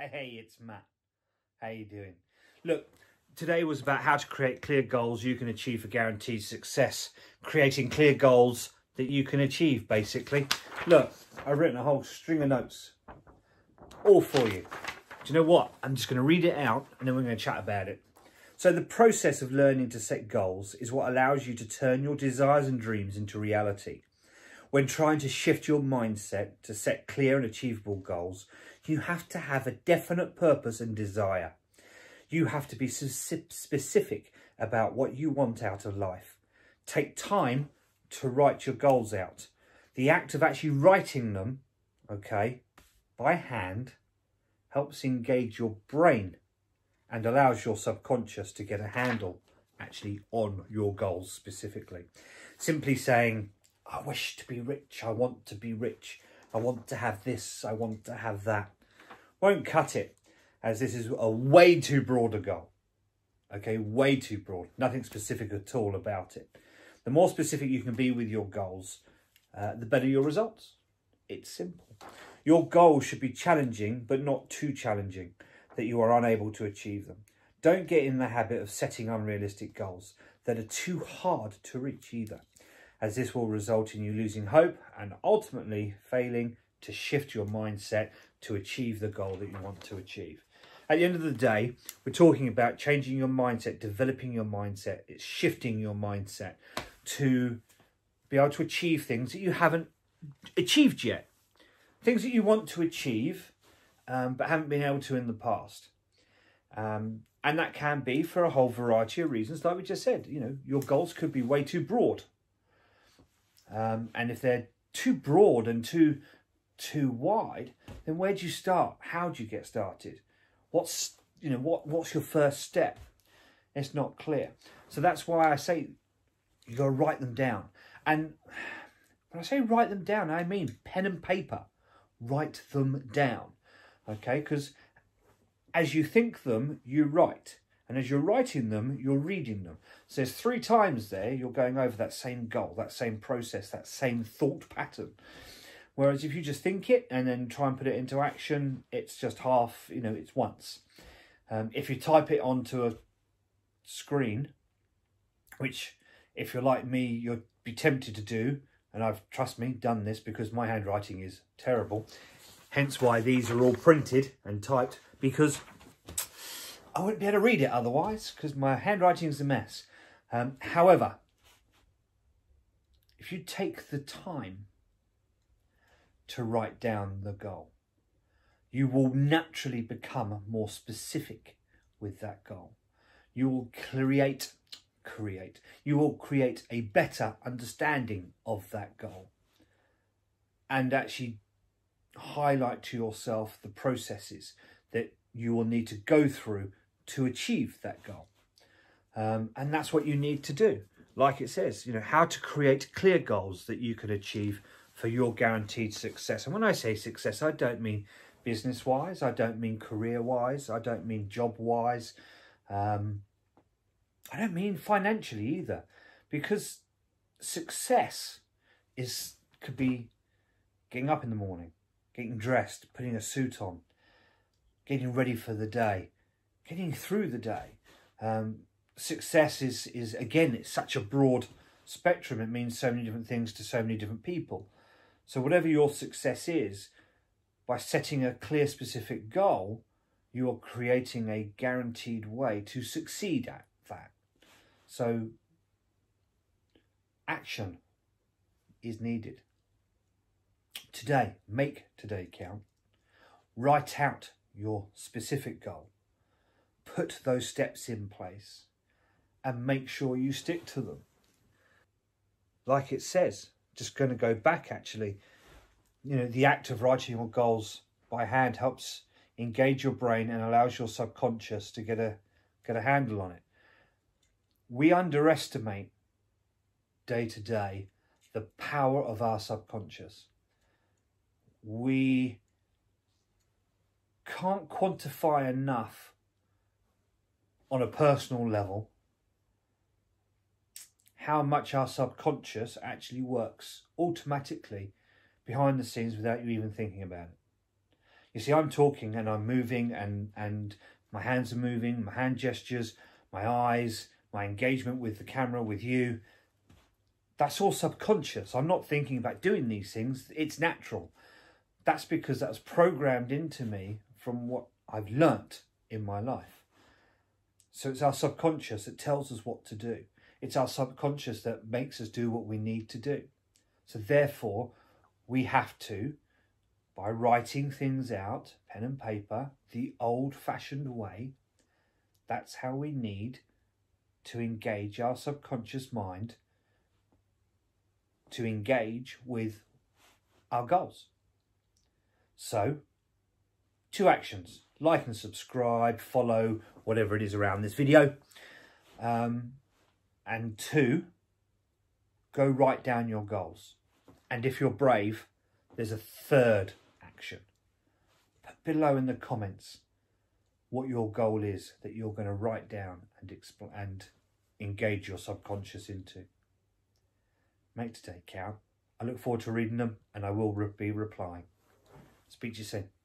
Hey, it's Matt. How you doing? Look, today was about how to create clear goals you can achieve for guaranteed success. Creating clear goals that you can achieve, basically. Look, I've written a whole string of notes, all for you. Do you know what? I'm just going to read it out and then we're going to chat about it. So the process of learning to set goals is what allows you to turn your desires and dreams into reality. When trying to shift your mindset to set clear and achievable goals, you have to have a definite purpose and desire. You have to be specific about what you want out of life. Take time to write your goals out. The act of actually writing them, okay, by hand, helps engage your brain and allows your subconscious to get a handle actually on your goals specifically. Simply saying, I wish to be rich. I want to be rich. I want to have this. I want to have that. Won't cut it as this is a way too broad a goal. Okay, way too broad. Nothing specific at all about it. The more specific you can be with your goals, uh, the better your results. It's simple. Your goals should be challenging, but not too challenging that you are unable to achieve them. Don't get in the habit of setting unrealistic goals that are too hard to reach either as this will result in you losing hope and ultimately failing to shift your mindset to achieve the goal that you want to achieve. At the end of the day, we're talking about changing your mindset, developing your mindset, it's shifting your mindset to be able to achieve things that you haven't achieved yet. Things that you want to achieve um, but haven't been able to in the past. Um, and that can be for a whole variety of reasons, like we just said. You know, your goals could be way too broad um, and if they're too broad and too too wide, then where do you start? How do you get started? What's you know what what's your first step? It's not clear. So that's why I say you got to write them down. And when I say write them down, I mean pen and paper. Write them down. Okay, because as you think them, you write. And as you're writing them, you're reading them. So there's three times there you're going over that same goal, that same process, that same thought pattern. Whereas if you just think it and then try and put it into action, it's just half, you know, it's once. Um, if you type it onto a screen, which if you're like me, you'd be tempted to do, and I've, trust me, done this because my handwriting is terrible. Hence why these are all printed and typed because I wouldn't be able to read it otherwise because my handwriting is a mess. Um, however, if you take the time to write down the goal, you will naturally become more specific with that goal. You will create, create, you will create a better understanding of that goal and actually highlight to yourself the processes that you will need to go through to achieve that goal. Um, and that's what you need to do. Like it says, you know, how to create clear goals that you can achieve for your guaranteed success. And when I say success, I don't mean business wise, I don't mean career wise, I don't mean job wise, um, I don't mean financially either, because success is could be getting up in the morning, getting dressed, putting a suit on, getting ready for the day, getting through the day. Um, success is, is, again, it's such a broad spectrum. It means so many different things to so many different people. So whatever your success is, by setting a clear specific goal, you are creating a guaranteed way to succeed at that. So action is needed. Today, make today count. Write out your specific goal put those steps in place and make sure you stick to them. Like it says, just going to go back actually, you know, the act of writing your goals by hand helps engage your brain and allows your subconscious to get a get a handle on it. We underestimate day to day the power of our subconscious. We can't quantify enough on a personal level how much our subconscious actually works automatically behind the scenes without you even thinking about it. You see, I'm talking and I'm moving and, and my hands are moving, my hand gestures, my eyes, my engagement with the camera, with you. That's all subconscious. I'm not thinking about doing these things. It's natural. That's because that's programmed into me from what I've learnt in my life. So it's our subconscious that tells us what to do. It's our subconscious that makes us do what we need to do. So therefore, we have to, by writing things out, pen and paper, the old fashioned way, that's how we need to engage our subconscious mind to engage with our goals. So, two actions like and subscribe, follow, whatever it is around this video. Um, and two, go write down your goals. And if you're brave, there's a third action. Put below in the comments what your goal is that you're going to write down and and engage your subconscious into. Make today count. I look forward to reading them and I will be replying. Speak to you soon.